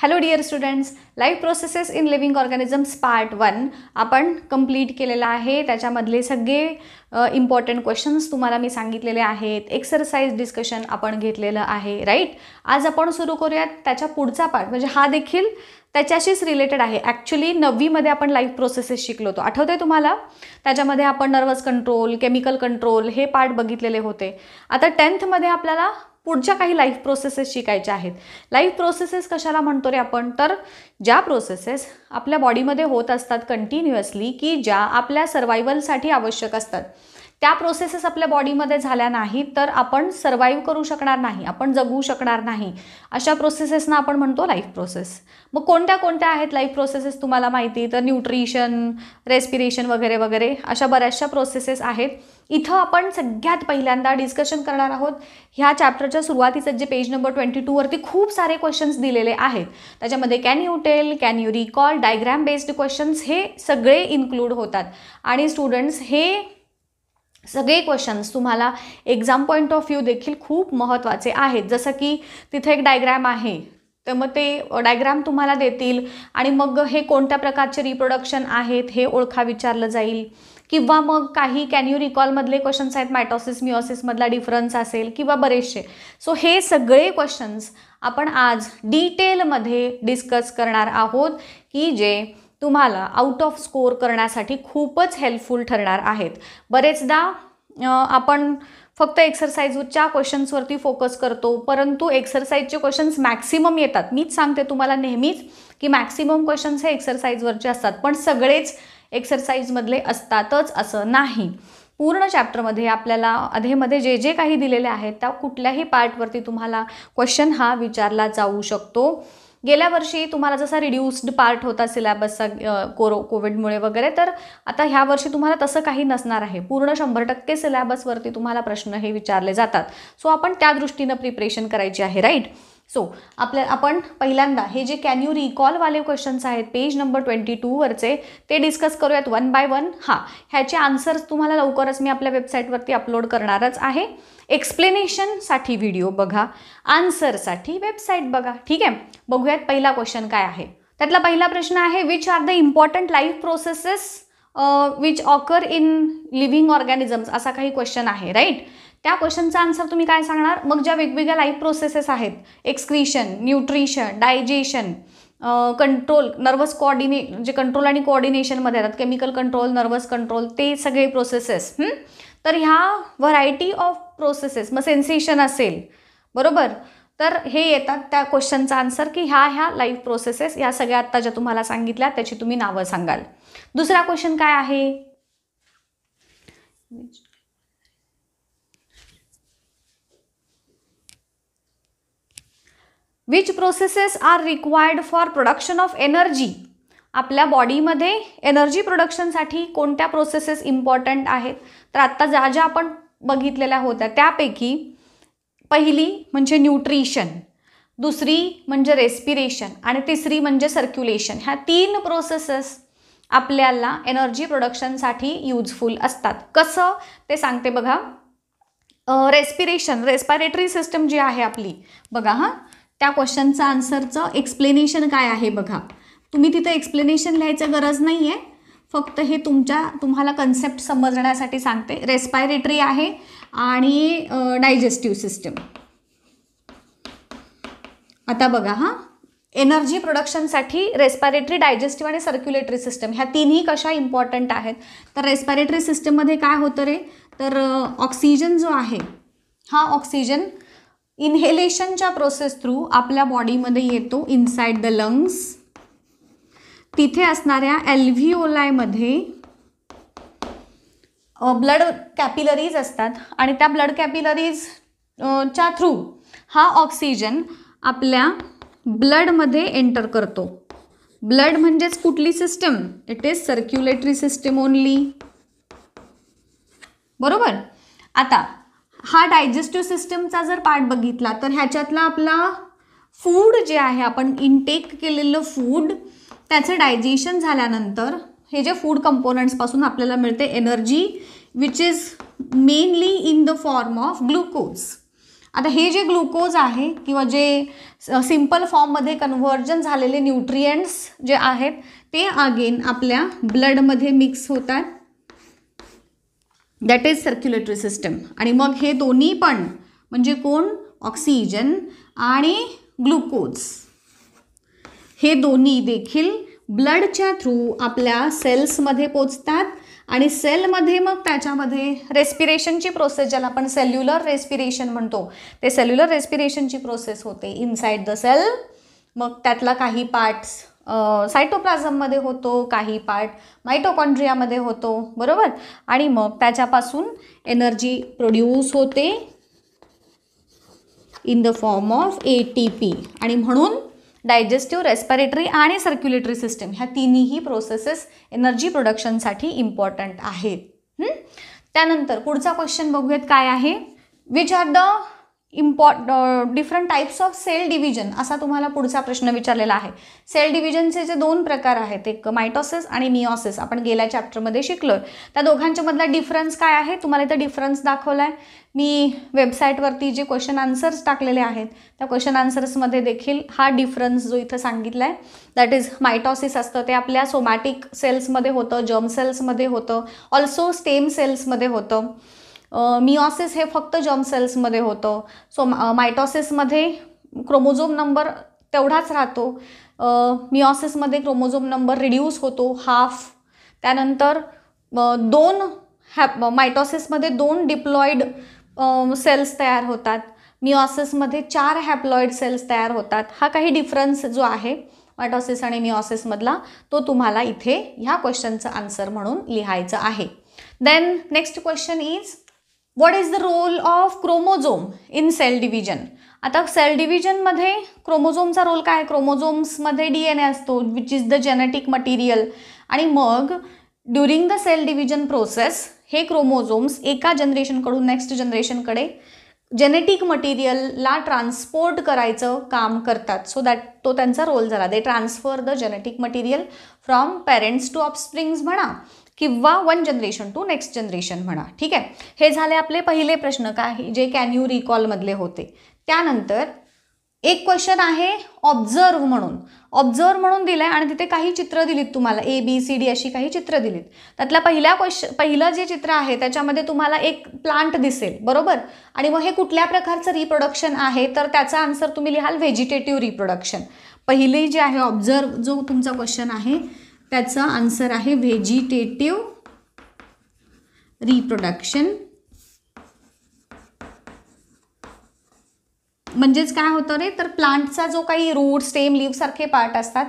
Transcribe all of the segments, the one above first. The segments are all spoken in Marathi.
Hello dear students life processes in living organisms part one आपण कंप्लीट केलेला आहे. त्याच्यामधले सगळे इम्पॉर्टंट क्वेश्चन्स तुम्हाला मी सांगितलेले आहेत. एक्सरसाइज डिस्कशन आपण घेतलेलं आहे राईट आज आपण सुरू करूयात त्याच्या पुढचा पार्ट म्हणजे हा देखील त्याच्याशीच रिलेटेड आहे. ॲक्च्युली नववीमध्ये आपण लाईफ प्रोसेसेस शिकलो होतो आठवते तुम्हाला? त्याच्यामध्ये आपण नर्वस कंट्रोल केमिकल कंट्रोल हे पार्ट बघितलेले होते. आता टेन्थमध्ये आपल्याला पुढच्या काही लाईफ प्रोसेसेस शिकायच्या आहेत. लाईफ प्रोसेसेस कशाला म्हणतो रे आपण? तर ज्या प्रोसेसेस आपल्या बॉडीमध्ये होत असतात कंटिन्युअसली की ज्या आपल्या सर्वायवलसाठी आवश्यक असतात. त्या प्रोसेसेस आपल्या बॉडीमध्ये झाल्या नाहीत तर आपण सर्वाईव्ह करू शकणार नाही आपण जगू शकणार नाही. अशा प्रोसेसेसना आपण म्हणतो लाईफ प्रोसेस मग कोणत्या कोणत्या आहेत लाईफ प्रोसेसेस तुम्हाला माहिती? तर न्यूट्रिशन रेस्पिरेशन वगैरे वगैरे अशा बऱ्याचशा प्रोसेसेस आहेत. इथं आपण सगळ्यात पहिल्यांदा डिस्कशन करणार आहोत. ह्या चॅप्टरच्या सुरुवातीचं जे पेज नंबर ट्वेंटी टूवरती खूप सारे क्वेश्चन्स दिलेले आहेत. त्याच्यामध्ये can you tell can you recall diagram based questions हे सगळे इन्क्लूड होतात. आणि स्टुडंट्स हे सगळे क्वेश्चन्स तुम्हाला एक्झाम पॉईंट ऑफ व्ह्यू देखील खूप महत्त्वाचे आहेत. जसं की तिथे एक डायग्रॅम आहे. तर मग ते डायग्राम तुम्हाला देतील. आणि मग हे कोणत्या प्रकारचे रिप्रोडक्शन आहेत हे ओळखा विचारलं जाईल. किंवा मग काही कॅन यू रिकॉलमधले क्वेश्चन्स आहेत? मायटॉसिस मिओसिसमधला डिफरन्स असेल किंवा बरेचसे. सो हे सगळे क्वेश्चन्स आपण आज डिटेलमध्ये डिस्कस करणार आहोत की जे तुम्हाला आउट ऑफ स्कोअर करण्यासाठी खूपच हेल्पफुल ठरणार आहेत. बरेचदा आपण फक्त एक्सरसाइजच्या क्वेश्चन्सवरती फोकस करतो परंतु एक्सरसाइजचे क्वेश्चन्स मॅक्सिमम येतात. मीच सांगते तुम्हाला नेहमीच की मॅक्सिमम क्वेश्चन्स हे एक्सरसाइजवरचे असतात पण सगळेच एक्सरसाइजमधले असतातच असं नाही. पूर्ण चॅप्टरमध्ये आपल्याला अधेमध्ये जे जे काही दिलेले आहेत त्या कुठल्याही पार्टवरती तुम्हाला क्वेश्चन हा विचारला जाऊ शकतो. गेल्या वर्षी तुम्हाला जसा रिड्यूस्ड पार्ट होता सिलॅबसचा कोरो कोविडमुळे वगैरे तर आता ह्या वर्षी तुम्हाला तसं काही नसणार आहे. पूर्ण शंभर टक्के सिलॅबसवरती तुम्हाला प्रश्न हे विचारले जातात. सो आपण त्या दृष्टीनं प्रिपरेशन करायची आहे राईट सो आपल्या आपण पहिल्यांदा हे जे कॅन यू रिकॉलवाले क्वेश्चन्स आहेत पेज नंबर ट्वेंटी टूवरचे ते डिस्कस करूयात वन बाय वन हां ह्याचे आन्सर्स तुम्हाला लवकरच मी आपल्या वेबसाईटवरती अपलोड करणारच आहे. एक्सप्लेनेशनसाठी व्हिडिओ बघा आन्सरसाठी वेबसाईट बघा. ठीक आहे? बघूयात पहिला क्वेश्चन काय आहे. त्यातला पहिला प्रश्न आहे which are the important life processes which occur in living organisms असा काही क्वेश्चन आहे राईट त्या क्वेश्चनचा आन्सर तुम्ही काय सांगणार? मग ज्या वेगवेगळ्या लाईफ प्रोसेसेस आहेत excretion nutrition digestion control nervous coordination जे कंट्रोल आणि कोऑर्डिनेशनमध्ये येतात केमिकल कंट्रोल नर्वस कंट्रोल ते सगळे प्रोसेसेस तर ह्या व्हरायटी ऑफ प्रोसेसेस मग सेन्सेशन असेल बरोबर? तर हे येतात त्या क्वेश्चनचा आन्सर की ह्या ह्या लाईफ प्रोसेसेस ह्या सगळ्या आत्ता ज्या तुम्हाला सांगितल्या त्याची तुम्ही नावं सांगाल. दुसरा क्वेश्चन काय आहे? Which processes are required for production of energy आपल्या बॉडीमध्ये एनर्जी प्रोडक्शनसाठी कोणत्या प्रोसेसेस इम्पॉर्टंट आहेत? तर आत्ता ज्या ज्या आपण बघितलेल्या होत्या त्यापैकी पहिली म्हणजे न्यूट्रिशन दुसरी म्हणजे रेस्पिरेशन आणि तिसरी म्हणजे सर्क्युलेशन ह्या तीन प्रोसेसेस आपल्याला एनर्जी प्रोडक्शनसाठी यूजफुल असतात. कसं? ते सांगते बघा. रेस्पिरेशन रेस्पायरेटरी सिस्टम जी आहे आपली बघा हां. त्या क्वेश्चनचं आन्सरचं एक्सप्लेनेशन काय आहे बघा. तुम्ही तिथं एक्सप्लेनेशन लिहायचं गरज नाही आहे फक्त हे तुमच्या तुम्हाला कन्सेप्ट समजण्यासाठी सांगते. रेस्पायरेटरी आहे आणि डायजेस्टिव्ह सिस्टम आता बघा हां. एनर्जी प्रोडक्शनसाठी रेस्पायरेटरी डायजेस्टिव्ह आणि सर्क्युलेटरी सिस्टम ह्या तिन्ही कशा इम्पॉर्टंट आहेत? तर रेस्पायरेटरी सिस्टममध्ये काय होतं रे? तर ऑक्सिजन जो आहे हा ऑक्सिजन इन्हेलेशनच्या प्रोसेस थ्रू आपल्या बॉडीमध्ये येतो इनसाइड द लंग्स तिथे असणाऱ्या एल्व्हिओलायमध्ये ब्लड कॅपिलरीज असतात. आणि त्या ब्लड कॅपिलरीज च्या थ्रू हा ऑक्सिजन आपल्या ब्लडमध्ये एंटर करतो. ब्लड म्हणजेच कुठली system it is circulatory system only बरोबर? आता हा डायजेस्टिव्ह सिस्टमचा जर पार्ट बघितला तर ह्याच्यातला आपला फूड जे आहे आपण इनटेक केलेलं फूड त्याचं डायजेशन झाल्यानंतर हे जे फूड कंपोनंट्सपासून आपल्याला मिळते energy which is mainly in the form of glucose आता हे जे ग्लुकोज आहे किंवा जे सिंपल फॉर्ममध्ये कन्व्हर्जन झालेले न्यूट्रियंट्स जे आहेत ते अगेन आपल्या ब्लडमध्ये मिक्स होतात. दॅट इज सर्क्युलेटरी सिस्टम आणि मग हे दोन्ही पण म्हणजे कोण? ऑक्सिजन आणि ग्लुकोज हे दोन्ही देखील ब्लडच्या थ्रू आपल्या सेल्समध्ये पोचतात आणि सेलमध्ये मग त्याच्यामध्ये रेस्पिरेशनची प्रोसेस ज्याला आपण सेल्युलर रेस्पिरेशन म्हणतो ते सेल्युलर रेस्पिरेशनची प्रोसेस होते इनसाइड द सेल मग त्यातला काही पार्ट्स सायटोप्लाझममध्ये होतो काही पार्ट मायटोकॉन्ड्रियामध्ये होतो बरोबर? आणि मग त्याच्यापासून एनर्जी प्रोड्यूस होते in the form of A T P आणि म्हणून डायजेस्टिव्ह रेस्पिरेटरी आणि सर्क्युलेटरी सिस्टम ह्या तिन्हीही प्रोसेसेस एनर्जी प्रोडक्शनसाठी इम्पॉर्टंट आहेत. त्यानंतर पुढचा क्वेश्चन बघूयात काय आहे? Which are the import different types of cell division असा तुम्हाला पुढचा प्रश्न विचारलेला आहे. सेल डिव्हिजनचे जे दोन प्रकार आहेत एक मायटॉसिस आणि मिओसिस आपण गेल्या चॅप्टरमध्ये शिकलो त्या दोघांच्या मधला डिफरन्स काय आहे? तुम्हाला इथं डिफरन्स दाखवला आहे मी वेबसाईटवरती जे क्वेश्चन आन्सर्स टाकलेले आहेत त्या क्वेश्चन आन्सर्समध्ये देखील हा डिफरन्स जो इथं सांगितला आहे दॅट इज मायटॉसिस असतं ते आपल्या सोमॅटिक सेल्समध्ये होतं जर्म सेल्समध्ये होतं ऑल्सो स्टेम सेल्समध्ये होतं. मिओसिस हे फक्त जर्म सेल्समध्ये होतं. सो मायटॉसिसमध्ये क्रोमोझोम नंबर तेवढाच राहतो. मिओसिसमध्ये क्रोमोझोम नंबर रिड्यूस होतो हाफ त्यानंतर दोन हॅप मायटॉसिसमध्ये दोन डिप्लॉईड सेल्स तयार होतात. मिओसिसमध्ये चार हॅप्लॉईड सेल्स तयार होतात. हा काही डिफरन्स जो आहे मायटॉसिस आणि मिओसिसमधला तो तुम्हाला इथे ह्या क्वेश्चनचं आन्सर म्हणून लिहायचं आहे. Then next question is what is the role of chromosome in cell division आता सेल डिव्हिजनमध्ये क्रोमोझोमचा रोल काय? क्रोमोझोम्समध्ये डी एन ए असतो which is the genetic material आणि मग during the cell division process हे क्रोमोझोम्स एका जनरेशनकडून नेक्स्ट जनरेशनकडे जेनेटिक मटेरियलला ट्रान्सपोर्ट करायचं काम करतात. सो दॅट तो त्यांचा रोल झाला. They transfer the genetic material from parents to offsprings म्हणा. किंवा one generation to next generation म्हणा. ठीक आहे? हे झाले आपले पहिले प्रश्न काय? जे कॅन यू रिकॉलमधले होते. त्यानंतर एक क्वेश्चन आहे ऑब्झर्व म्हणून. ऑब्झर्व म्हणून दिलं आहे आणि तिथे काही चित्र दिलीत तुम्हाला. ए बी सी डी अशी काही चित्र दिलीत. त्यातल्या पहिल्या क्वेश्चन पहिलं जे चित्र आहे त्याच्यामध्ये तुम्हाला एक प्लांट दिसेल. बरोबर? आणि मग हे कुठल्या प्रकारचं रिप्रोडक्शन आहे? तर त्याचा आन्सर तुम्ही लिहाल व्हेजिटेटिव्ह रिप्रोडक्शन पहिली जे आहे ऑब्झर्व जो तुमचा क्वेश्चन आहे त्याचं आन्सर आहे व्हेजिटेटिव्ह रिप्रोडक्शन म्हणजेच काय होतं रे? तर प्लांटचा जो काही रूट स्टेम लिव्हसारखे पार्ट असतात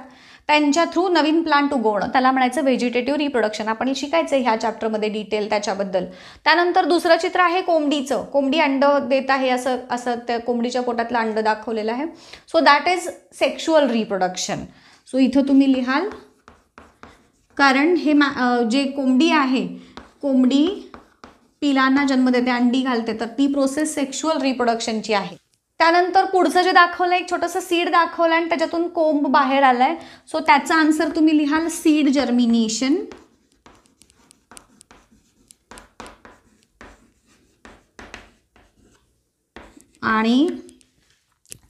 त्यांच्या थ्रू नवीन प्लांट उगवणं. त्याला म्हणायचं व्हेजिटेटिव्ह रिप्रोडक्शन आपण शिकायचं ह्या चॅप्टरमध्ये डिटेल त्याच्याबद्दल. त्यानंतर दुसरं चित्र आहे कोंबडीचं. कोंबडी अंड देत आहे असं असं त्या कोंबडीच्या पोटातलं अंड दाखवलेलं आहे. So that is sexual reproduction so इथं तुम्ही लिहाल. कारण हे मा जे कोंबडी आहे कोंबडी पिलांना जन्म देते अंडी घालते तर ती प्रोसेस सेक्शुअल रिप्रोडक्शनची आहे. त्यानंतर पुढचं जे दाखवलं एक छोटंसं सीड दाखवलं आणि त्याच्यातून कोंब बाहेर आला आहे सो त्याचा आन्सर तुम्ही लिहाल सीड जर्मिनेशन आणि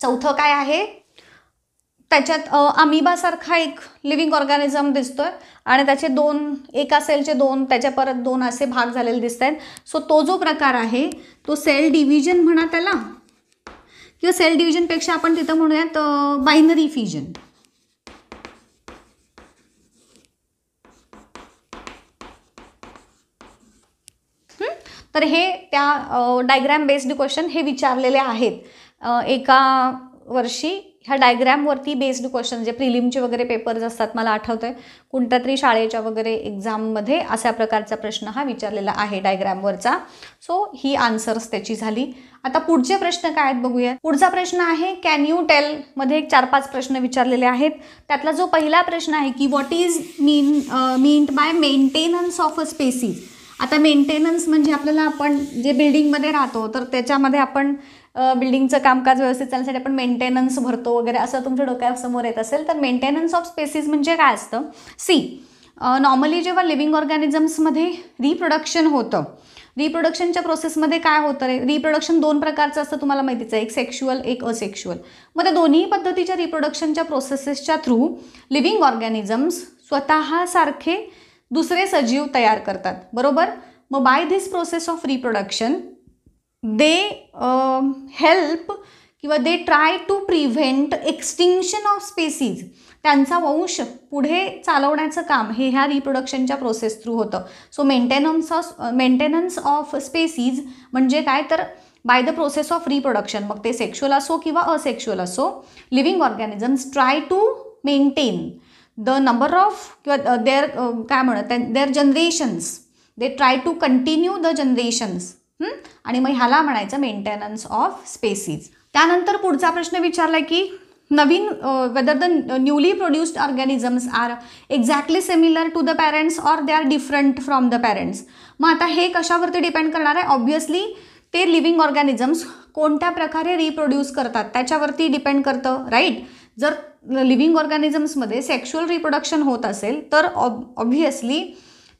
चौथं काय आहे? त्याच्यात अमिबासारखा एक लिव्हिंग ऑर्गॅनिझम दिसतो आहे आणि त्याचे दोन एका सेलचे दोन त्याच्या परत दोन असे भाग झालेले दिसत आहेत सो तो जो प्रकार आहे तो सेल डिव्हिजन म्हणा त्याला. किंवा सेल डिव्हिजनपेक्षा आपण तिथं म्हणूयात बायनरी फिजन तर हे त्या डायग्रॅम बेस्ड क्वेश्चन हे विचारलेले आहेत. एका वर्षी ह्या डायग्रॅमवरती बेस्ड क्वेश्चन जे प्रिलिमचे वगैरे पेपर्स असतात मला आठवतं आहे कोणत्या तरी शाळेच्या वगैरे एक्झाममध्ये अशा प्रकारचा प्रश्न हा विचारलेला आहे डायग्रॅमवरचा सो ही आन्सर्स त्याची झाली. आता पुढचे प्रश्न काय आहेत बघूया पुढचा प्रश्न आहे कॅन यू टेल मध्ये एक चार पाच प्रश्न विचारलेले आहेत. त्यातला जो पहिला प्रश्न आहे की what is mean meant by maintenance of a species आता मेंटेनन्स म्हणजे आपल्याला आपण जे बिल्डिंगमध्ये राहतो तर त्याच्यामध्ये आपण बिल्डिंगचं कामकाज व्यवस्थित चालण्यासाठी आपण मेंटेनन्स भरतो वगैरे असं तुमच्या डोक्यासमोर येत असेल तर मेंटेनन्स ऑफ स्पेसिस म्हणजे काय असतं? सी नॉर्मली जेव्हा लिव्हिंग ऑर्गॅनिझम्समध्ये रिप्रोडक्शन होतं रिप्रोडक्शनच्या प्रोसेसमध्ये काय होतं रे? रिप्रोडक्शन दोन प्रकारचं असतं तुम्हाला माहितीच आहे एक सेक्शुअल एक असेक्शुअल मग त्या दोन्ही पद्धतीच्या रिप्रोडक्शनच्या प्रोसेसेसच्या थ्रू लिव्हिंग ऑर्गॅनिझम्स स्वतःसारखे दुसरे सजीव तयार करतात. बरोबर? मग by this process of reproduction they help किंवा they try to prevent extinction of species त्यांचा वंश पुढे चालवण्याचं काम हे ह्या रिप्रोडक्शनच्या प्रोसेस थ्रू होतं. So maintenance of maintenance of species म्हणजे काय? तर by the process of reproduction मग ते सेक्शुअल असो किंवा असेक्शुअल असो living organisms try to maintain the number of किंवा देअर काय म्हणत their generations they try to continue the generations आणि मग ह्याला म्हणायचं मेंटेनन्स ऑफ स्पेसीज त्यानंतर पुढचा प्रश्न विचारला की नवीन whether the newly produced organisms are exactly similar to the parents or they are different from the parents मग आता हे कशावरती डिपेंड करणार आहे? ऑब्वियसली ते लिव्हिंग ऑर्गॅनिझम्स कोणत्या प्रकारे रिप्रोड्यूस करतात? त्याच्यावरती डिपेंड करतं राईट जर लिव्हिंग ऑर्गॅनिझम्समध्ये सेक्शुअल रिप्रोडक्शन होत असेल तर ऑब ऑब्व्हियसली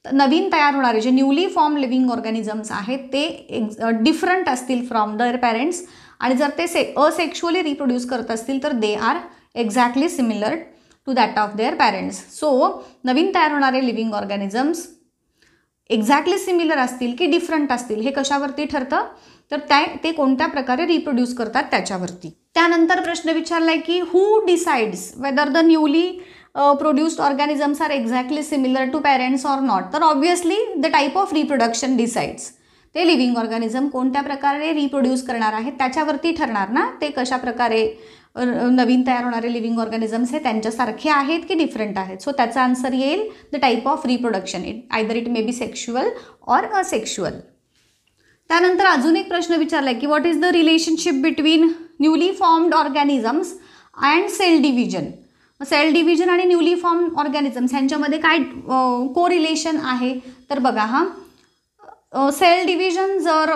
नवीन तयार होणारे जे न्यूली फॉर्म लिव्हिंग ऑर्गॅनिझम्स आहेत ते एक डिफरंट असतील फ्रॉम दर पॅरेंट्स आणि जर ते से असेक्शुअली रिप्रोड्यूस करत असतील तर they are exactly similar to that of their parents so नवीन तयार होणारे लिव्हिंग ऑर्गॅनिझम्स एक्झॅक्टली सिमिलर असतील की डिफरंट असतील हे कशावरती ठरतं? तर त्या ते कोणत्या प्रकारे रिप्रोड्यूस करतात त्याच्यावरती. त्यानंतर प्रश्न विचारला आहे की who decides whether the newly produced organisms are exactly similar to parents or not तर obviously the type of reproduction decides ते लिव्हिंग ऑर्गॅनिझम कोणत्या प्रकारे रिप्रोड्यूस करणार आहेत त्याच्यावरती ठरणार ना? ते कशा प्रकारे नवीन तयार होणारे लिव्हिंग ऑर्गॅनिझम्स हे त्यांच्यासारखे आहेत की डिफरंट आहेत? सो त्याचा आन्सर येईल the type of reproduction it either it may be sexual or asexual त्यानंतर अजून एक प्रश्न विचारला आहे की what is the relationship between newly formed organisms and cell division cell division आणि न्यूली फॉर्म ऑर्गॅनिझम्स ह्यांच्यामध्ये काय को रिलेशन आहे? तर बघा हा. सेल डिव्हिजन जर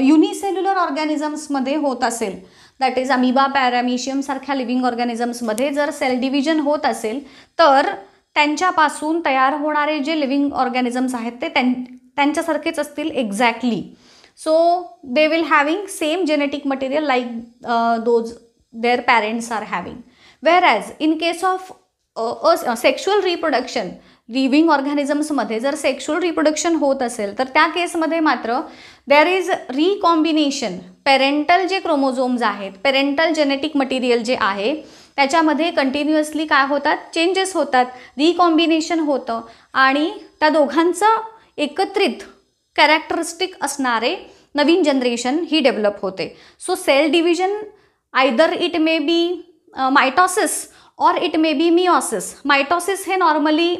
युनिसेल्युलर ऑर्गॅनिझम्समध्ये होत असेल दॅट इज अमिबा पॅरामिशियमसारख्या लिव्हिंग ऑर्गॅनिझम्समध्ये जर सेल डिव्हिजन होत असेल तर त्यांच्यापासून तयार होणारे जे लिव्हिंग ऑर्गॅनिझम्स आहेत ते त्यां त्यांच्यासारखेच असतील exactly so they will having same genetic material like those their parents are having whereas in case of sexual reproduction living ऑर्गॅनिझम्समध्ये जर सेक्शुअल रिप्रोडक्शन होत असेल तर त्या केसमध्ये मात्र देअर इज रिकॉम्बिनेशन पेरेंटल जे क्रोमोझोम्स आहेत पेरेंटल जेनेटिक मटेरियल जे आहे त्याच्यामध्ये कंटिन्युअसली काय होतात? चेंजेस होतात. रिकॉम्बिनेशन होतं. आणि त्या दोघांचं एकत्रित कॅरेक्टरिस्टिक असणारे नवीन जनरेशन ही डेव्हलप होते. So cell division either it may be mitosis or it may be meiosis mitosis हे नॉर्मली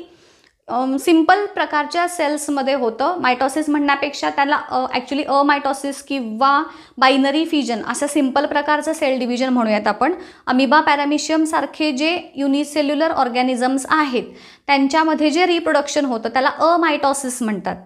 सिंपल प्रकारच्या सेल्समध्ये होतं. मायटॉसिस म्हणण्यापेक्षा त्याला ॲक्च्युली अमायटॉसिस किंवा बायनरी फिजन असं सिंपल प्रकारचं सेल डिव्हिजन म्हणूयात आपण. अमिबा पॅरामिशियमसारखे जे युनिसेल्युलर ऑर्गॅनिझम्स आहेत त्यांच्यामध्ये जे रिप्रोडक्शन होतं त्याला अमायटॉसिस म्हणतात.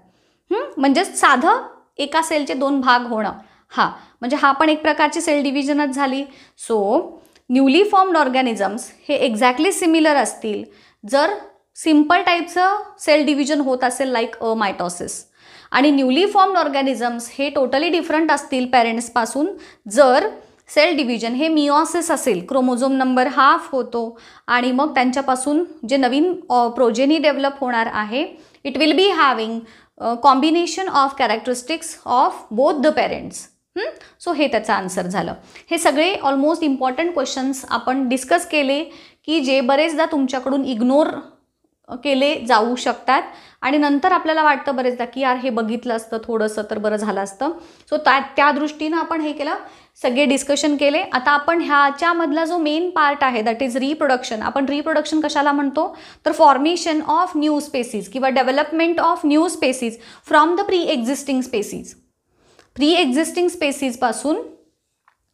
म्हणजे साधं एका सेलचे दोन भाग होणं. हा म्हणजे हा पण एक प्रकारची सेल डिव्हिजनच झाली. सो न्यूली फॉर्म्ड ऑर्गॅनिझम्स हे एक्झॅक्टली सिमिलर असतील जर सिंपल टाईपचं सेल डिव्हिजन होत असेल लाईक अ मायटॉसिस आणि न्यूली फॉर्म्ड ऑर्गॅनिझम्स हे टोटली डिफरंट असतील पॅरेंट्सपासून जर सेल डिव्हिजन हे मिओसिस असेल क्रोमोझोम नंबर हाफ होतो आणि मग त्यांच्यापासून जे नवीन प्रोजेनी डेव्हलप होणार आहे it will be having combination of characteristics of both the parents so हे त्याचं आन्सर झालं. हे सगळे ऑलमोस्ट इम्पॉर्टंट क्वेश्चन्स आपण डिस्कस केले की जे बरेचदा तुमच्याकडून इग्नोर केले जाऊ शकतात. आणि नंतर आपल्याला वाटतं बरेचदा की यार हे बघितलं असतं थोडंसं तर बरं झालं असतं. सो त्या त्या दृष्टीनं आपण हे केलं. सगळे डिस्कशन केले. आता आपण ह्याच्यामधला जो मेन पार्ट आहे दॅट इज रिप्रोडक्शन आपण रिप्रोडक्शन कशाला म्हणतो? तर फॉर्मेशन ऑफ न्यू स्पेसीज किंवा development of new species from the pre existing species pre existing स्पेसीजपासून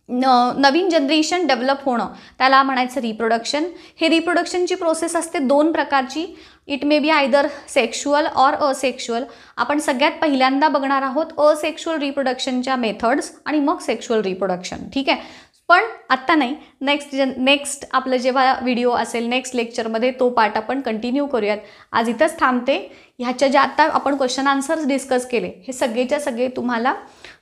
न नवीन जनरेशन डेव्हलप होणं. त्याला म्हणायचं रिप्रोडक्शन हे रिप्रोडक्शनची प्रोसेस असते दोन प्रकारची. It may be either sexual or asexual आपण सगळ्यात पहिल्यांदा बघणार आहोत असेक्शुअल रिप्रोडक्शनच्या मेथड्स आणि मग सेक्शुअल रिप्रोडक्शन ठीक आहे? पण आत्ता नाही. नेक्स्ट जन नेक्स्ट आपलं जेव्हा व्हिडिओ असेल नेक्स्ट लेक्चरमध्ये तो पार्ट आपण कंटिन्यू करूयात. आज इथंच थांबते. ह्याच्या ज्या आत्ता आपण क्वेश्चन आन्सर्स डिस्कस केले हे सगळेच्या सगळे तुम्हाला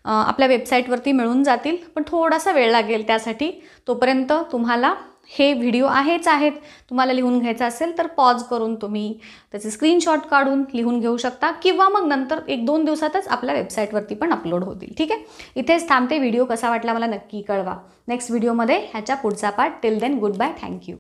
आपल्या वेबसाईटवरती मिळून जातील. पण थोडासा वेळ लागेल त्यासाठी. तोपर्यंत तुम्हाला हे व्हिडिओ आहेच आहेत. तुम्हाला लिहून घ्यायचं असेल तर पॉज करून तुम्ही त्याचे स्क्रीनशॉट काढून लिहून घेऊ शकता किंवा मग नंतर एक दोन दिवसातच आपल्या वेबसाईटवरती पण अपलोड होतील. ठीक आहे? इथेच थांबते. व्हिडिओ कसा वाटला मला नक्की कळवा. नेक्स्ट व्हिडिओमध्ये ह्याच्या पुढचा part till then goodbye thank you